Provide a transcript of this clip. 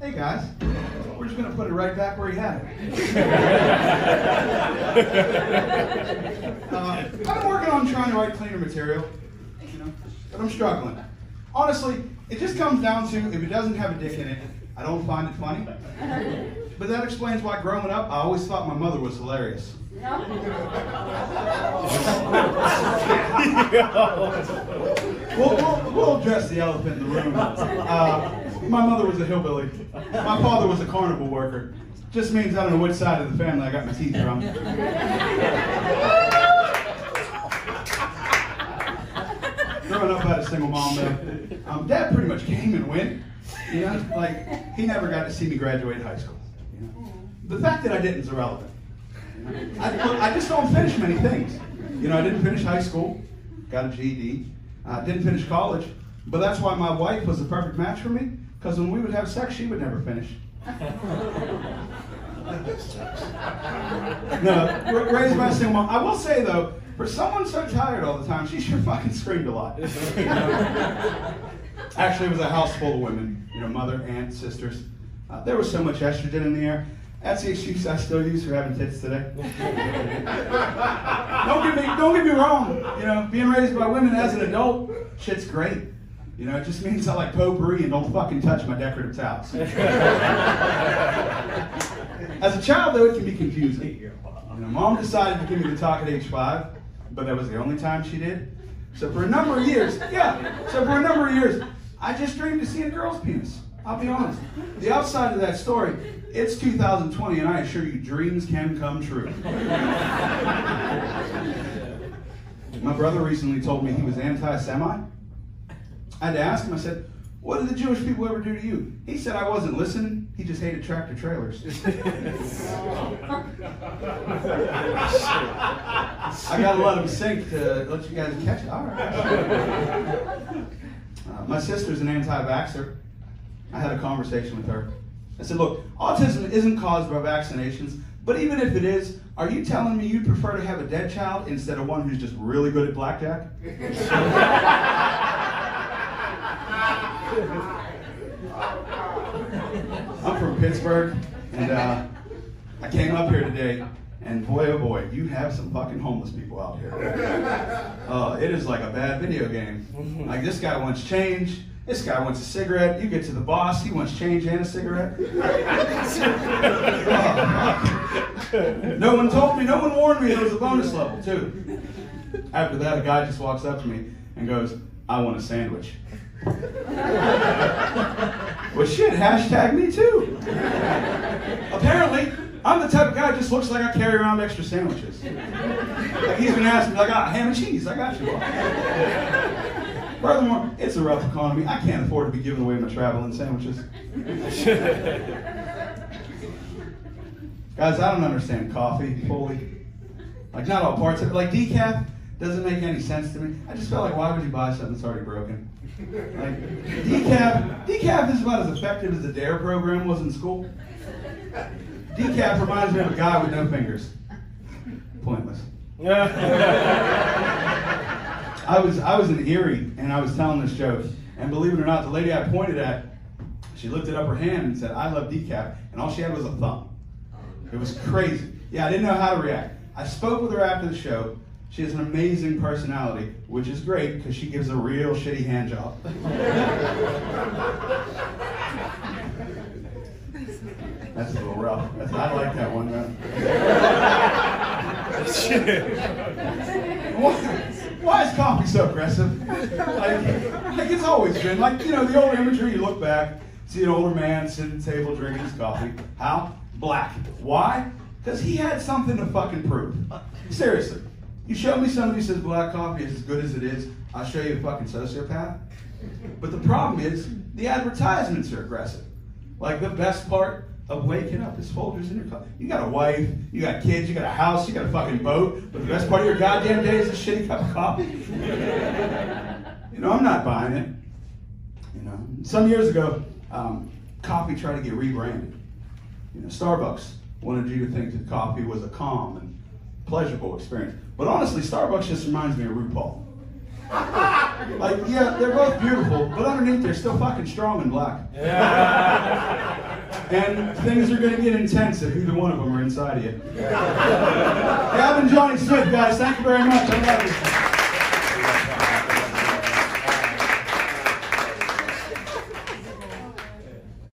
hey guys, we're just gonna put it right back where he had it. uh, I'm working on trying to write cleaner material, you know, but I'm struggling. Honestly, it just comes down to if it doesn't have a dick in it, I don't find it funny. But that explains why growing up, I always thought my mother was hilarious. we'll, we'll, we'll address the elephant in the room. Uh, my mother was a hillbilly. My father was a carnival worker. Just means I don't know which side of the family I got my teeth from. Growing up, I had a single mom though. Um, Dad pretty much came and went. You know, like he never got to see me graduate high school. The fact that I didn't is irrelevant. I, I just don't finish many things. You know, I didn't finish high school, got a GED, uh, didn't finish college, but that's why my wife was the perfect match for me. Because when we would have sex, she would never finish. no, raised by a single mom. I will say though, for someone so tired all the time, she sure fucking screamed a lot. Actually, it was a house full of women. You know, mother, aunt, sisters. Uh, there was so much estrogen in the air. That's the excuse I still use for having tits today. don't get me, don't get me wrong. You know, being raised by women as an adult, shit's great. You know, it just means I like potpourri and don't fucking touch my decorative towels. As a child, though, it can be confusing. You know, mom decided to give me the talk at age five, but that was the only time she did. So for a number of years, yeah, so for a number of years, I just dreamed of seeing a girl's penis. I'll be honest. The outside of that story, it's 2020, and I assure you, dreams can come true. My brother recently told me he was anti Semite. I had to ask him, I said, What did the Jewish people ever do to you? He said, I wasn't listening. He just hated tractor trailers. I got to let him sink to let you guys catch it. All right. Uh, my sister's an anti vaxxer. I had a conversation with her. I said, Look, autism isn't caused by vaccinations, but even if it is, are you telling me you'd prefer to have a dead child instead of one who's just really good at blackjack? I'm from Pittsburgh, and uh, I came up here today, and boy, oh boy, you have some fucking homeless people out here. Uh, it is like a bad video game. Like this guy wants change. This guy wants a cigarette. You get to the boss, he wants change and a cigarette. no one told me, no one warned me it was a bonus level, too. After that, a guy just walks up to me and goes, I want a sandwich. well, shit, hashtag me too. Apparently, I'm the type of guy just looks like I carry around extra sandwiches. Like he's been asking me, I got ham and cheese, I got you. Furthermore, it's a rough economy. I can't afford to be giving away my traveling sandwiches. Guys, I don't understand coffee fully. Like, not all parts of it. Like, decaf doesn't make any sense to me. I just felt like, why would you buy something that's already broken? Like, decaf, decaf is about as effective as the DARE program was in school. Decaf reminds me of a guy with no fingers. Pointless. I was I was in Erie and I was telling this joke, and believe it or not, the lady I pointed at, she lifted up her hand and said, "I love decaf," and all she had was a thumb. It was crazy. Yeah, I didn't know how to react. I spoke with her after the show. She has an amazing personality, which is great because she gives a real shitty hand job. That's a little rough. That's, I like that one, man. why, is coffee so aggressive? Like, like it's always been. Like, you know, the old imagery, you look back, see an older man sitting at the table drinking his coffee. How? Black. Why? Because he had something to fucking prove. Seriously. You show me somebody who says black coffee is as good as it is, I'll show you a fucking sociopath. But the problem is, the advertisements are aggressive. Like the best part of waking up is Folgers in your cup. You got a wife, you got kids, you got a house, you got a fucking boat, but the best part of your goddamn day is a shitty cup of coffee. you know, I'm not buying it. You know, some years ago, um, coffee tried to get rebranded. You know, Starbucks wanted you to think that coffee was a calm and pleasurable experience. But honestly, Starbucks just reminds me of RuPaul. Like, yeah, they're both beautiful, but underneath they're still fucking strong and black. And things are gonna get intense if either one of them are inside of you. Gavin Johnny Smith, guys, thank you very much. I love you.